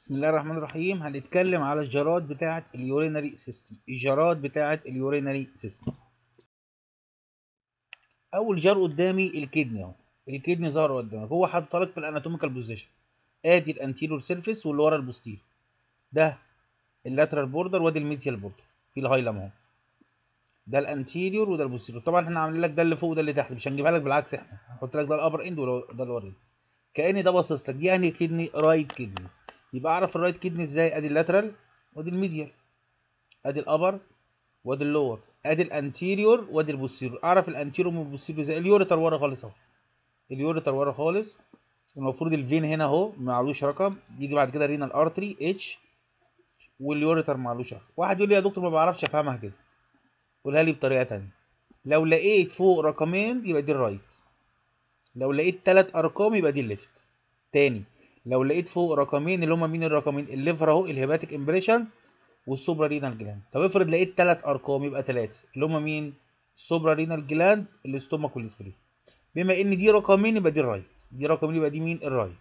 بسم الله الرحمن الرحيم. هنتكلم على الجرات بتاعة ال urinary system. الجرات بتاعة ال urinary system. أول jar قدامي ال kidney أهو. ال kidney ظهر قدامك. هو حاطط لك في الاناتوميكال بوزيشن ادي الانتيريور سيرفيس واللي ورا البوستير ده اللاترال بوردر وادي الميديال بوردر. في الهايلم أهو. ده ال anterior وده ال posterior طبعا إحنا عاملين لك ده اللي فوق وده اللي تحت. مش هنجيبها لك بالعكس إحنا. هنحط لك ده ال upper end وده ال lower end كأني ده باصص لك. دي انهي kidney right kidney يبقى أعرف ال right kidney إزاي؟ أدي اللاترال وأدي الميديال أدي الأبر وأدي اللور. أدي الأنتيريور وأدي البوستيريور. أعرف الأنتيريور من البوستيريور إزاي؟ ال ureter ورا خالص أهو. ال ureter ورا خالص. المفروض ال vein هنا أهو معلوش رقم. يجي بعد كده renal artery H وال ureter معلوش رقم. واحد يقول لي يا دكتور ما بعرفش أفهمها كده. قولها لي بطريقة تانية. لو لقيت فوق رقمين يبقى دي ال right. لو لقيت تلات أرقام يبقى دي ال left. تاني. لو لقيت فوق رقمين اللي هما مين الرقمين؟ ال liver اهو ال hepatic impression وال suprarenal gland. طب افرض لقيت تلات ارقام يبقى تلاتة. اللي هما مين؟ ال suprarenal gland ال stomach وال spleen بما ان دي رقمين يبقى دي ال right. دي رقمين يبقى دي مين؟ ال right.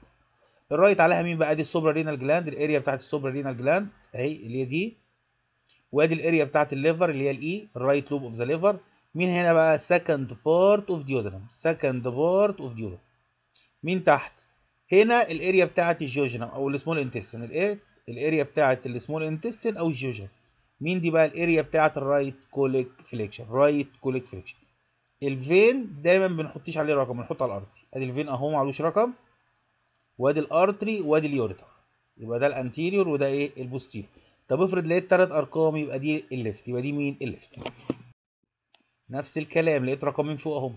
ال right عليها مين بقى؟ دي ال suprarenal gland ال area بتاعت ال suprarenal gland اهي اللي هي دي. وادي ال area بتاعت ال liver اللي هي الاي ال right lobe of the liver. مين هنا بقى؟ second part of duodenum second part of duodenum مين تحت؟ هنا ال area بتاعت ال jejunum أو ال small intestine الايه ال area بتاعت ال small intestine أو ال jejunum مين دي بقى ال area بتاعت ال right colic flexure right colic flexure ال vein دايما بنحطيش عليه رقم بنحطه على ال artery أدي ال vein أهو معلوش رقم. وادي ال artery وادي ال ureter يبقى ده ال anterior وده إيه؟ ال posterior طب افرض لقيت ثلاث أرقام يبقى دي ال left يبقى دي مين؟ ال left نفس الكلام لقيت رقمين فوق اهم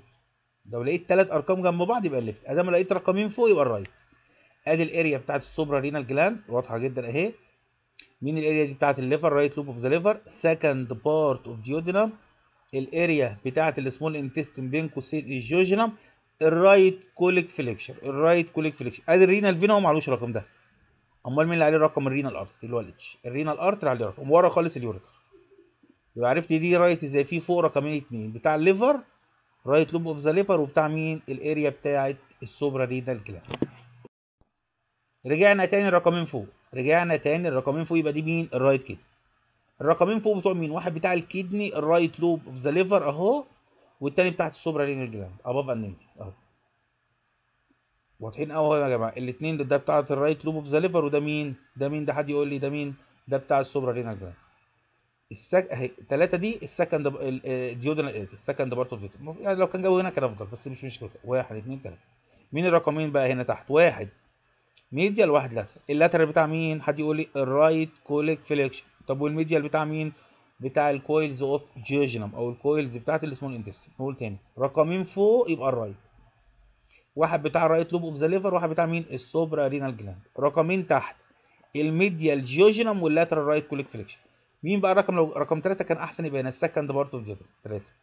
لو لقيت ثلاث أرقام جنب بعض يبقى ال left أدام لقيت رقمين فوق يبقى ال right ادي ال area بتاعت ال suprarenal gland واضحة جدا اهي. مين ال area دي بتاعت ال liver؟ right lobe of the liver. second part of duodenum ال area بتاعت ال small intestine بين قوسين ال jejunum ال right colic flexure ال right colic flexure ادي ال renal vein هو معلوش الرقم ده. امال مين اللي عليه الرقم؟ ال renal artery اللي هو ال H. ال renal artery عليه رقم ورا خالص ال ureter يبقى عرفت دي right إزاي؟ في فوق رقمين اتنين. بتاع ال liver right lobe of the liver وبتاع مين؟ ال area بتاعت ال suprarenal gland. رجعنا تاني الرقمين فوق. رجعنا تاني الرقمين فوق يبقى دي مين؟ ال right kidney الرقمين فوق بتوع مين؟ واحد بتاع ال kidney ال right lobe of the liver اهو والتاني بتاعت ال suprarenal gland upper end اهو. واضحين قوي أهو يا جماعة. الاثنين ده, ده بتاعت ال right lobe of the liver وده مين؟ ده مين؟ ده حد يقول لي ده مين؟ ده بتاع ال suprarenal gland ال second اهي الثلاثه دي ال second duodenal area ال second part of يعني لو كان جو هنا كان أفضل بس مش مشكلة. واحد اثنين ثلاثة مين الرقمين بقى هنا تحت؟ واحد. medial واحد lateral ال lateral بتاع مين؟ حد يقول لي ال right colic flexure. طب وال medial بتاع مين؟ بتاع ال coils of jejunum أو ال coils بتاعت ال small intestine نقول تاني. رقمين فوق يبقى ال right. واحد بتاع ال right lobe of the liver واحد بتاع مين؟ ال suprarenal gland. رقمين تحت. ال medial jejunum وال lateral right colic flexure. مين بقى الرقم لو رقم ثلاثة كان أحسن يبقى هنا. ال second part of duodenum ثلاثة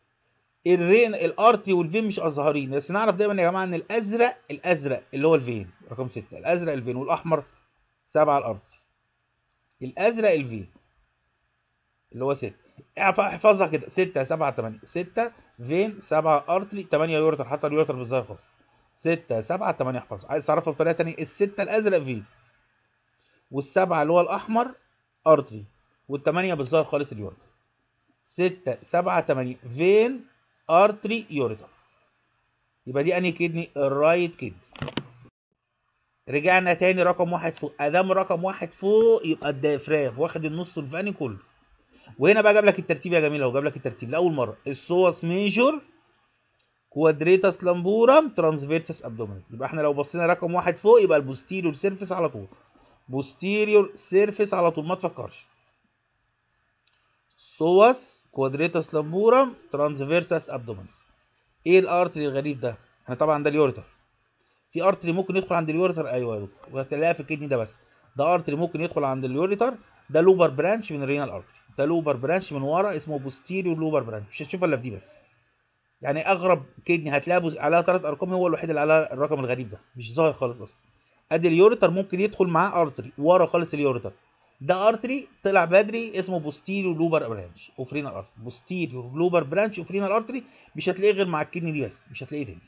ال renal artery وال vein مش ظاهرين بس نعرف دايما يا جماعة إن الازرق الأزرق اللي هو ال vein. رقم ستة. الأزرق ال vein. والأحمر سبعة. ال artery الأزرق ال vein. اللي هو ستة. احفظها كده. ستة سبعة تمانية. ستة vein؟ سبعة. artery تمانية ureter. حتى ال ureter بالظاهر خالص. ستة سبعة تمانية. احفظها. عايز تعرفها بطريقة تانية؟ الستة الأزرق vein؟ والسبعة اللي هو الأحمر artery والتمانية بالظاهر خالص ال ureter. ستة سبعة تمانية. vein؟ artery ureter يبقى دي أنهي kidney ال right kidney رجعنا تاني رقم واحد فوق. أدام رقم واحد فوق يبقى ال diaphragm واخد النص الفوقاني كله. وهنا بقى جاب لك الترتيب يا جميل أهو. جاب لك الترتيب لأول مرة. ال psoas major quadratus lumborum transversus abdominis يبقى إحنا لو بصينا رقم واحد فوق يبقى ال posterior surface على طول. posterior surface على طول. ما تفكرش. psoas quadratus lumborum transversus abdominis إيه ال artery الغريب ده؟ إحنا طبعا ده ال ureter في artery ممكن يدخل عند ال ureter أيوه يا دكتور. وهتلاقيها في ال kidney ده بس. ده artery ممكن يدخل عند ال ureter ده lobar branch من ال renal artery ده lobar branch من ورا اسمه posterior lobar branch. مش هتشوفها الا في دي بس. يعني اغرب kidney هتلاقي عليها ثلاث ارقام هو الوحيد اللي على الرقم الغريب ده. مش ظاهر خالص أصلا. ادي ال ureter ممكن يدخل معاه artery. ورا خالص ال ureter. ده artery طلع بدري اسمه posterior lobar branch of renal artery posterior lobar branch of renal artery. مش هتلاقيه غير مع ال kidney دي بس. مش هتلاقيه تاني.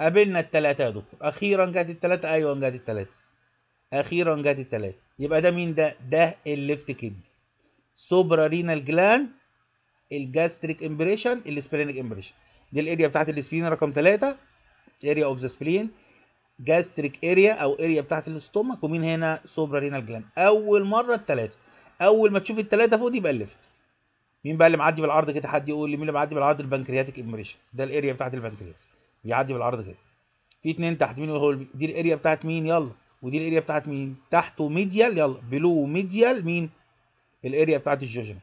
قابلنا التلاتة يا دكتور. أخيرا جت التلاتة. أيوه جت التلاتة. أخيرا جت التلاتة. يبقى ده مين؟ ده ده ال left kidney suprarenal gland ال gastric impression ال splenic impression. دي ال area بتاعت ال spleen رقم 3 area of the spleen gastric area أو area بتاعت ال stomach ومين هنا؟ suprarenal gland. أول مرة الثلاثه أول ما تشوف الثلاثه فوق دي يبقى ال left. مين بقى اللي معدي بالعرض كده؟ حد يقول لي مين اللي معدي بالعرض؟ ال pancreatic impression. ده ال area بتاعت البنكرياس. بيعدي بالعرض كده. في اتنين تحت مين هو دي ال area بتاعت مين؟ يلا. ودي ال area بتاعت مين؟ تحته medial يلا. below medial مين؟ الاريا بتاعت الجوجنا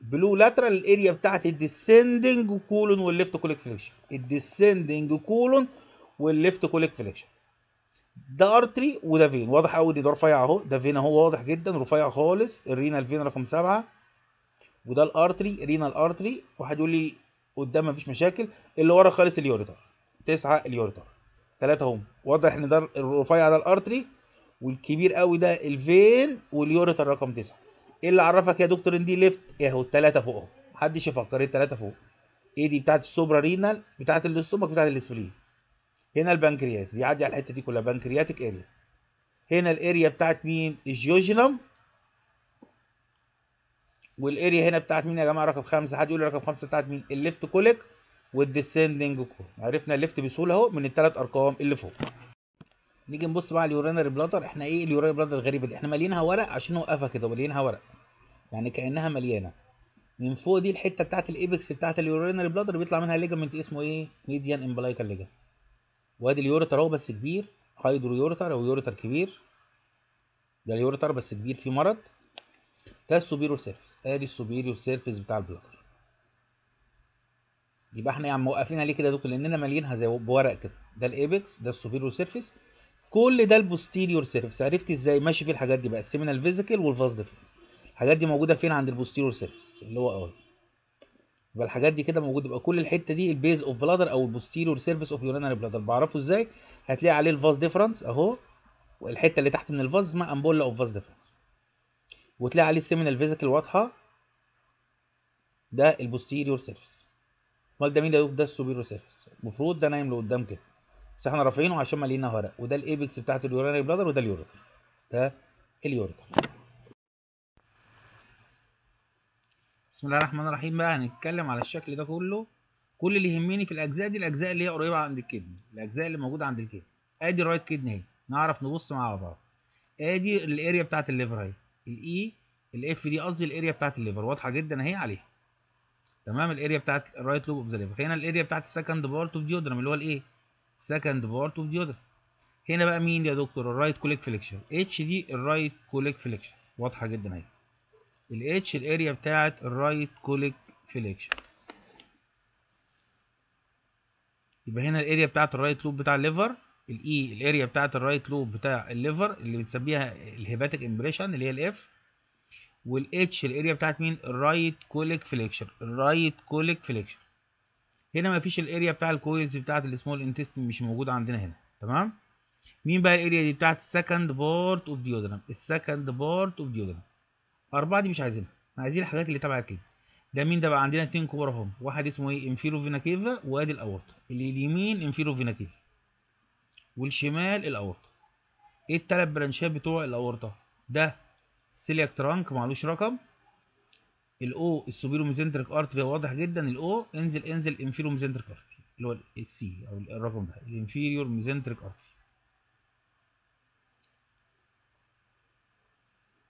بلو لاترال الاريا بتاعت الديسندنج كولون والليفت كوليك فليكشن الديسندنج كولون والليفت كوليك فليكشن ده ارتري وده vein؟ واضح قوي ده رفيع أهو. ده vein أهو؟ واضح جدا رفيع خالص. ال renal vein؟ رقم سبعة. وده ال artery renal artery واحد يقول لي قدام مفيش مشاكل. اللي ورا خالص ال ureter تسعة ال ureter ثلاثة هم واضح إن ده الرفيع ده ال artery والكبير قوي ده ال vein وال ureter رقم تسعة. إيه اللي عرفك يا دكتور إن دي left؟ اهو الثلاثة فوق أهو. محدش يفكر إيه الثلاثة فوق. إيه دي بتاعت ال suprarenal بتاعت ال stomach بتاعت ال spleen هنا البنكرياس. بيعدي على الحتة دي كلها. pancreatic area هنا ال area بتاعت مين؟ ال jejunum وال area هنا بتاعت مين يا جماعة؟ رقم خمسة. حد يقول لي رقم خمسة بتاعت مين؟ ال left colic. وال descending colon عرفنا ال left بسهوله اهو من الثلاث ارقام اللي فوق. نيجي نبص بقى على ال urinary bladder إحنا إيه ال urinary bladder الغريبه دي إحنا مالينها ورق عشان نوقفها كده مالينها ورق. يعني كأنها مليانة. من فوق دي الحتة بتاعت ال apex بتاعت ال urinary bladder بيطلع منها ligament اسمه إيه؟ median umbilical ligament وادي ال ureter اهو بس كبير. hydroureter أو ureter كبير. ده ال ureter بس كبير فيه مرض. ده ال superior surface. ادي ال superior surface بتاع ال bladder يبقى إحنا يعني موقفينها ليه كده يا دكتور لاننا مالينها زي بورق كده. ده ال apex ده ال superior surface كل ده ال posterior surface عرفت إزاي ماشي فيه الحاجات دي بقى؟ ال seminal vesicle وال vas deferens الحاجات دي موجودة فين؟ عند ال posterior surface اللي هو اهو يبقى الحاجات دي كده موجودة. يبقى كل الحتة دي ال base of bladder أو ال posterior surface of urinary bladder. بعرفه إزاي؟ هتلاقي عليه ال vas deferens أهو. والحتة اللي تحت من ال vas اسمها ampulla of vas deferens. وتلاقي عليه ال seminal vesicle واضحة. ده ال posterior surface امال ده مين ده ده ال superior surface المفروض ده نايم لقدام كده. بس إحنا رافعينه عشان مالينها ورق وده الإيبكس بتاعت اليورينري بلادر وده اليوريتر ده اليوريتر بسم الله الرحمن الرحيم بقى. هنتكلم على الشكل ده كله. كل اللي يهمني في الأجزاء دي الأجزاء اللي هي قريبة عند ال kidney الأجزاء اللي موجودة عند ال kidney أدي ال right kidney أهي. نعرف نبص مع بعض. أدي الأريا بتاعت الليفر أهي. الاي الاف دي قصدي ال area بتاعت ال liver. واضحة جدا أهي عليها. تمام؟ ال area بتاعت ال right lobe of the liver هنا ال area بتاعت ال second part of duodenum اللي هو الايه؟ second part of duodenum هنا بقى مين يا دكتور؟ ال right colic flexure H دي ال right colic flexure واضحة جدا اهي. ال H ال area بتاعت ال right colic flexure يبقى هنا الاريا بتاعت الرايت لوب بتاع الليفر الاي الاريا بتاعت الرايت لوب بتاع الليفر اللي بنسميها ال hepatic impression اللي هي ال F وال H ال area بتاعت مين؟ ال right colic flexure ال right colic flexure هنا ما فيش ال area بتاع ال coils بتاعت ال small intestine مش موجوده عندنا هنا تمام؟ مين بقى ال area دي؟ بتاعت ال second part of duodenum ال second part of duodenum أربعة دي مش عايزينها عايزين الحاجات اللي تبع كده ده مين؟ ده بقى عندنا اتنين كبار اهم واحد اسمه إيه؟ inferior vena cava وآدي الاورطه اللي اليمين inferior vena cava والشمال الاورطه إيه التلات branchات بتوع الاورطه ده celiac trunk معلوش رقم. ال O ال superior mesenteric artery واضح جدا. ال O انزل انزل inferior mesenteric artery اللي هو ال C أو الرقم ده. ال inferior mesenteric artery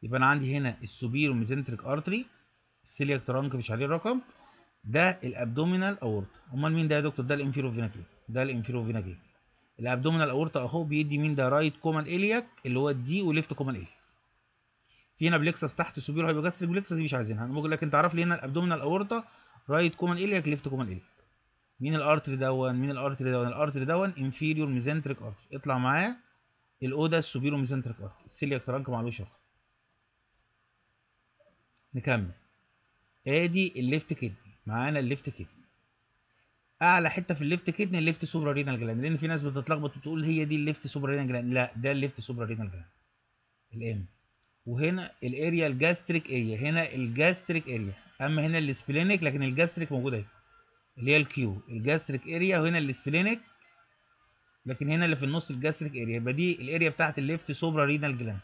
يبقى أنا عندي هنا ال superior mesenteric artery ال celiac trunk مش عليه الرقم. ده ال abdominal aorta أمال مين ده يا دكتور؟ ده ال inferior vena cava ده ال inferior vena cava ال abdominal aorta أهو بيدي مين ده؟ right common iliac اللي هو ال D و left common iliac في هنا plexus تحت superior hypogastric plexus دي مش عايزينها. أنا بقول لك أنت عارف لي هنا ال abdominal aorta؟ right common iliac left common iliac مين ال artery دون مين ال artery دون ال artery دون inferior mesenteric artery اطلع معاه. ال O ده ال superior mesenteric artery ال celiac trunk معلوش رقم نكمل. آدي ال left kidney معانا ال left kidney أعلى حتة في ال left kidney ال left suprarenal gland لأن في ناس بتتلخبط وتقول هي دي ال left suprarenal gland لا ده ال left suprarenal gland ال M وهنا ال area ال gastric area هنا ال gastric area أما هنا ال splenic لكن ال gastric موجوده أهي. اللي هي ال Q ال gastric area وهنا ال splenic. لكن هنا اللي في النص ال gastric area يبقى دي ال area بتاعت ال left suprarenal gland.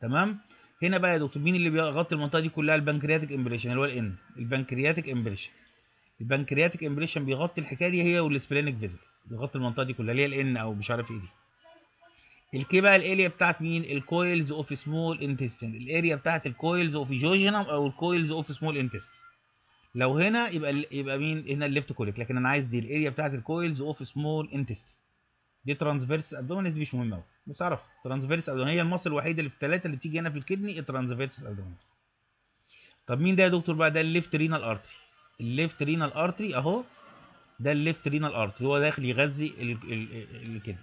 تمام؟ هنا بقى يا دكتور مين اللي بيغطي المنطقة دي كلها؟ البنكرياتيك امبريشن اللي هو الان البنكرياتيك امبريشن. البنكرياتيك امبريشن بيغطي الحكاية دي هي وال splenic vessels. بيغطي المنطقة دي كلها اللي هي ال N أو مش عارف إيه دي. ال K بقى ال area بتاعت مين؟ ال coils of small intestine ال area بتاعت ال coils of jejunum أو ال coils of small intestine لو هنا يبقى يبقى مين؟ هنا ال left colic لكن أنا عايز دي ال area بتاعت ال coils of small intestine دي transversus abdominis دي مش مهمة قوي بس أعرف. transversus abdominis هي ال muscle الوحيدة اللي في الثلاثه اللي بتيجي هنا في ال kidney ال transversus abdominis طب مين ده يا دكتور بقى؟ ده ال left renal artery ال left renal artery أهو. ده ال left renal artery هو داخل يغذي ال kidney.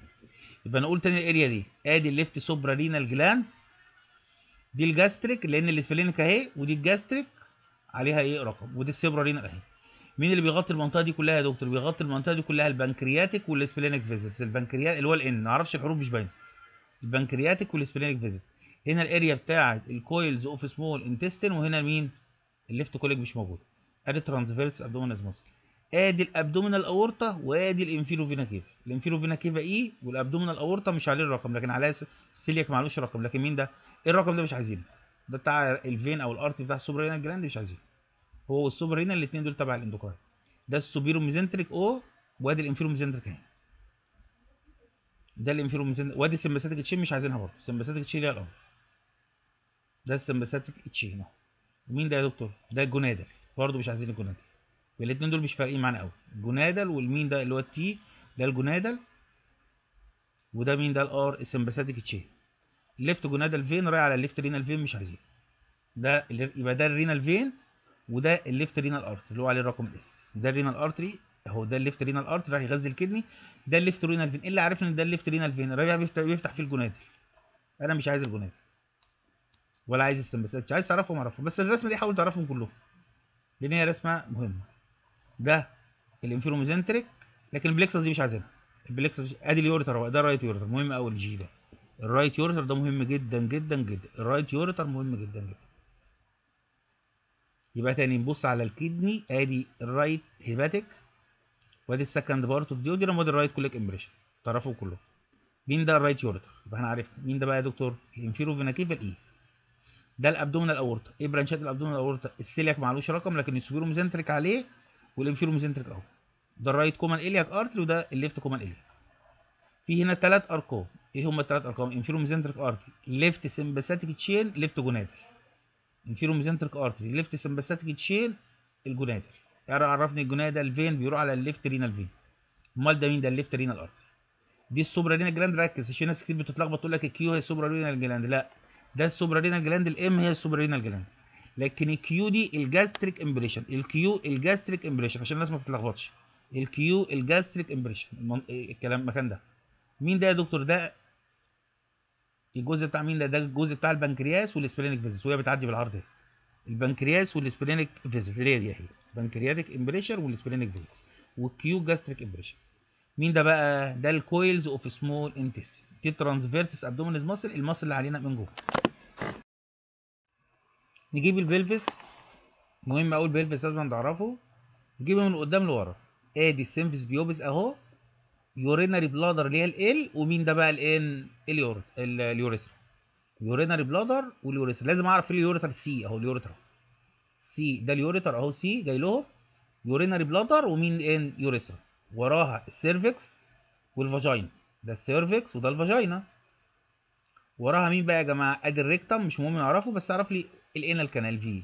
يبقى نقول تاني ال area دي. ادي ال left suprarenal gland. دي ال gastric لأن ال splenic أهي ودي ال gastric عليها إيه؟ رقم. ودي ال suprarenal أهي. مين اللي بيغطي المنطقة دي كلها يا دكتور؟ بيغطي المنطقة دي كلها ال pancreatic وال splenic vessels. ال pancreatic اللي هو ال N ما أعرفش الحروف مش باينة. ال pancreatic وال splenic vessels. هنا ال area بتاعه ال coils of small intestine وهنا مين؟ ال left colic مش موجود. ادي transversus abdominal muscle آدي ال abdominal aorta وآدي ال inferior vena cava ال inferior vena cava I وال abdominal aorta مش عليه الرقم لكن عليه السيلياك معلوش رقم لكن مين ده؟ الرقم ده مش عايزينه. ده بتاع ال vein أو ال artery بتاع ال suprarenal gland مش عايزينه. هو وال suprarenal الاثنين دول تبع ال endocrine. ده ال superior mesenteric أو وادي ال inferior mesenteric اهي ده ال inferior mesenteric وادي ال sympathetic chain مش عايزينها برضه. ال sympathetic chain ليها ال R ده ال sympathetic chain أهو. ومين ده يا دكتور؟ ده ال gonadal برضه مش عايزين ال gonadal الاثنين دول مش فارقين معانا قوي. ال gonadal والمين ده اللي هو ال T ده ال gonadal وده مين؟ ده ال R ال sympathetic chain. ال left gonadal vein؟ رايح على ال left renal vein؟ مش عايزين. ده يبقى ده ال renal vein؟ وده ال left renal artery اللي هو عليه الرقم S ده ال renal artery اهو ده ال left renal artery راح يغذي ال kidney. ده ال left renal vein؟ اللي عارف إن ده ال left renal vein؟ راجع بيفتح, فيه ال gonadal أنا مش عايز ال gonadal ولا عايز ال sympathetic عايز تعرفهم أعرفهم. بس الرسمة دي حاول تعرفهم كلهم. لأن هي رسمة مهمة. ده ال inferior mesenteric لكن ال plexus دي مش عايزينها. ال plexus ادي ال ureter ده ال right ureter مهم قوي ال G ده. ال right ureter ده مهم جدا جدا جدا. ال right ureter مهم جدا جدا. يبقى تاني نبص على ال kidney ادي ال right hepatic وادي ال second part of duodenum وادي ال right colic impression. تعرفوا كلهم مين ده ال right ureter؟ يبقى إحنا عرفنا. مين ده بقى يا دكتور؟ ال inferior vena cava ال I ده ال abdominal aorta. إيه branchات ال abdominal aorta؟ السيلياك معلوش رقم لكن ال superior mesenteric عليه وال inferior mesenteric اهو. ده ال right common iliac artery وده ال left common iliac في هنا ثلاث أرقام. إيه هم الثلاث أرقام؟ inferior mesenteric artery left sympathetic chain left gonadal inferior mesenteric artery left sympathetic chain ال gonadal يعني عرفني ال gonadal vein بيروح على ال left renal vein أمال ده مين؟ ده ال left renal artery دي ال suprarenal gland. ركز. عشان ناس كتير بتتلخبط تقول لك ال Q هي ال suprarenal gland. لا. ده ال suprarenal gland ال M هي ال suprarenal gland. لكن الكيو دي الجاستريك امبريشن ال Q ال gastric impression عشان الناس ما تتلخبطش الكيو الجاستريك امبريشن الكلام المكان ده. مين ده يا دكتور؟ ده الجزء بتاع مين ده؟ ده الجزء بتاع البنكرياس وال splenic vessels. وهي بتعدي بالعرض اهي البنكرياس وال splenic اللي هي دي اهي pancreatic impression وال splenic vessels. وال Q gastric impression مين ده بقى؟ ده ال coils of small intestine دي transversus abdominis muscle ال muscle اللي علينا من جوه. نجيب ال pelvis مهم قوي ال pelvis لازم تعرفه. نجيبه من قدام لورا. أدي ال symphysis pubis أهو. urinary bladder اللي هي ال ومين ده بقى ال N ال urethra urinary bladder وال urethra لازم أعرف إيه ال urethra C أهو ال urethra C ده ال urethra أهو C جاي له. urinary bladder ومين N urethra وراها ال cervix وال vagina ده ال cervix وده ال vagina وراها مين بقى يا جماعة؟ أدي ال rectum مش مهم نعرفه بس أعرف لي ال anal canal في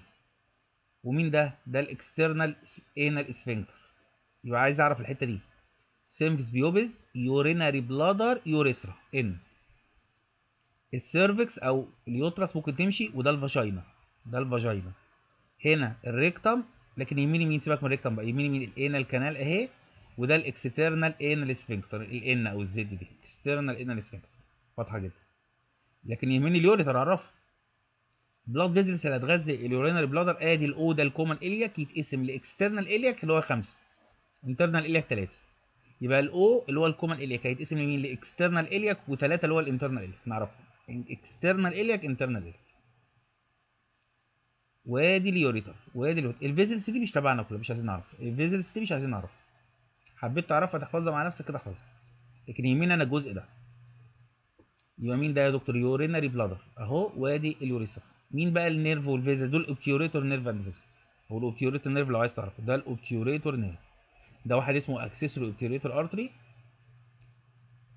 ومين ده؟ ده ال external anal sphincter يبقى عايز أعرف الحتة دي. symphysis pubis urinary bladder urethra N ال cervix أو ال uterus ممكن تمشي وده ال vagina. ده ال vagina. هنا ال rectum لكن يميني مين سيبك من ال rectum بقى. يميني مين ال anal canal أهي وده ال external anal sphincter ال N أو ال Z دي. external anal sphincter واضحة جدا. لكن يهمني ال ureter اعرفه blood vessels اللي هتغذي ال urinary bladder ادي ال O ده ال common iliac يتقسم ل external iliac اللي هو 5 internal iliac 3 يبقى ال O اللي هو ال common iliac هيتقسم لمين؟ ل external iliac و3 اللي هو ال internal iliac. نعرفه external iliac internal iliac. وادي ال ureter وادي ال ureter ال vessels دي مش تبعنا كلها مش عايزين نعرف. ال vessels دي مش عايزين نعرف. حبيت تعرفها تحفظها مع نفسك كده احفظها لكن يهمني أنا الجزء ده. يبقى مين ده يا دكتور؟ urinary bladder أهو وادي ال urethra مين بقى ال nerve وال vessel؟ دول obturator nerve and vessel. هو ال obturator nerve لو عايز تعرفه. ده ال obturator nerve. ده واحد اسمه accessory obturator artery.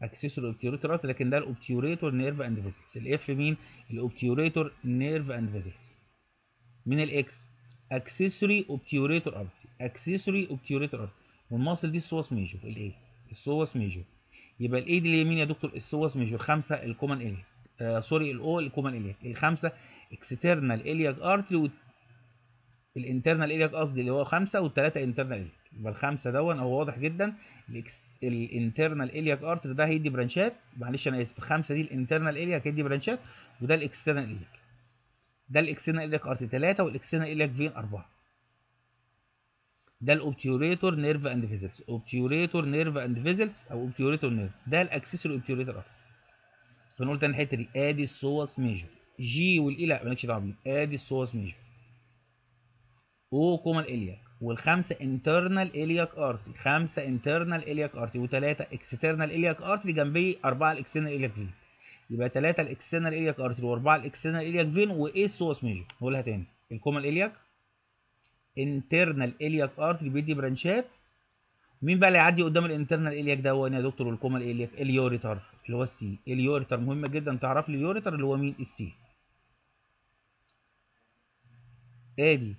accessory obturator artery لكن ده ال obturator nerve and vessels ال F مين؟ ال obturator nerve and vessels مين ال X accessory obturator artery. accessory obturator artery. وال muscle دي ال psoas major. ال A ال psoas major. يبقى ال A دي اليمين يا دكتور؟ ال psoas major. خمسة ال common iliac آه sorry ال O ال common iliac الخمسه external iliac artery ال internal iliac قصدي اللي هو خمسة والثلاثه internal iliac يبقى الخمسة دون هو واضح جدا. ال internal iliac artery ده هيدي branchات. معلش أنا آسف الخمسه دي ال internal iliac هيدي branchات وده ال external iliac ده ال external iliac artery 3 وال external iliac vein 4 ده ال obturator nerve and vessels obturator nerve and vessels أو obturator nerve ده ال accessory obturator artery فنقول تاني الحته دي ادي ال psoas major G وال I لا مالكش دعوة بيه. آدي ال psoas major O common iliac والخمسة internal iliac artery خمسة internal iliac artery وثلاثه external iliac artery جنبيه أربعة ال external iliac vein يبقى ثلاثة ال external iliac artery وأربعة ال external iliac vein وإيه ال psoas major نقولها تاني. ال common iliac internal iliac artery بيدي branchات مين بقى اللي هيعدي قدام ال internal iliac ده؟ هو يا دكتور وال common iliac ال ureter اللي هو ال C ال ureter مهم جدا تعرف لي ال ureter اللي هو مين؟ ال C. آدي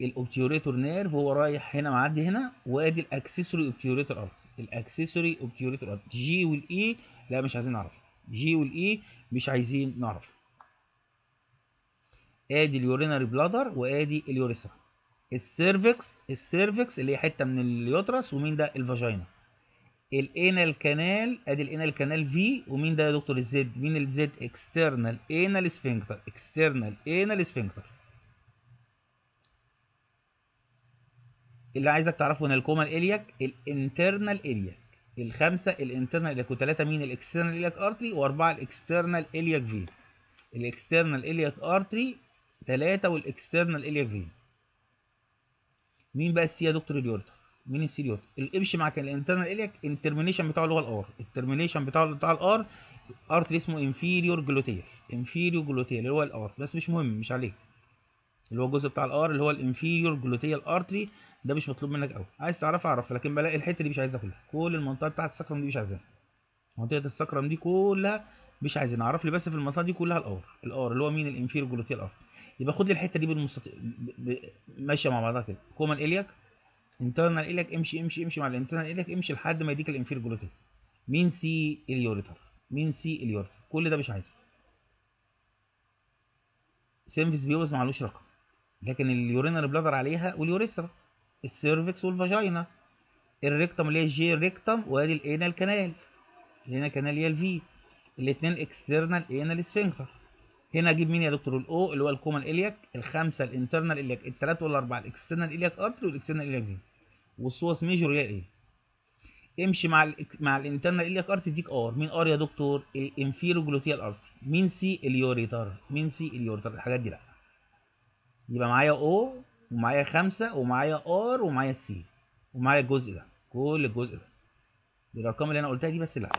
ال obturator nerve هو رايح هنا معدي هنا وآدي ال accessory obturator artery ال accessory obturator artery G وال I لا مش عايزين نعرف. G وال I مش عايزين نعرف. آدي ال urinary bladder وآدي ال urethra. ال cervix ال cervix اللي هي حتة من ال uterus ومين ده؟ ال vagina. ال anal canal آدي ال anal canal V ومين ده يا دكتور؟ ال Z مين ال Z external anal sphincter external anal sphincter اللي عايزك تعرفه ان ال common iliac ال internal iliac. الخمسة ال internal iliac وثلاثه مين؟ ال external iliac artery وأربعة ال external iliac vein ال external iliac artery ثلاثة وال external iliac vein مين بقى ال C يا دكتور ال ureter مين ال C ال ureter الامشي معاك ال internal iliac ال termination بتاعه اللي هو ال R. ال termination بتاعه بتاع ال R artery اسمه inferior gluteal inferior gluteal اللي هو ال R. بس مش مهم مش عليك اللي هو الجزء بتاع ال R اللي هو ال inferior gluteal artery ده مش مطلوب منك قوي. عايز تعرفها اعرف لكن بلاقي الحتة دي مش عايزها كلها كل المنطقة بتاعت ال sacrum دي مش عايزاها. منطقة ال sacrum دي كلها مش عايزين اعرف لي بس في المنطقة دي كلها ال R. ال R اللي هو مين؟ ال inferior gluteal artery يبقى خد لي الحتة دي بالمستطيل ماشية مع بعضها كده. common iliac internal iliac امشي امشي امشي مع ال internal iliac امشي لحد ما يديك ال inferior gluteal مين C ال ureter مين C ال ureter كل ده مش عايزه. symphysis pubis معلوش رقم. لكن ال urinary bladder عليها واليوريثرا السيرفكس والفاجينا. الريكتم اللي هي ال G rectum وادي ال anal canal. ال anal canal هي ال V الاثنين external anal sphincter هنا أجيب مين يا دكتور؟ ال O اللي هو ال common iliac الخمسة ال internal iliac الثلاثه والاربعه ال external iliac artery وال external iliac vein وال psoas major هي إيه؟ امشي مع ال مع ال internal iliac artery يديك R مين R يا دكتور؟ ال inferior gluteal artery مين C ال ureter مين C ال ureter الحاجات دي لا. يبقى معايا O ومعايا خمسة ومعايا R ومعايا C. ومعايا الجزء ده. كل الجزء ده. الأرقام اللي أنا قلتها دي بس لأ.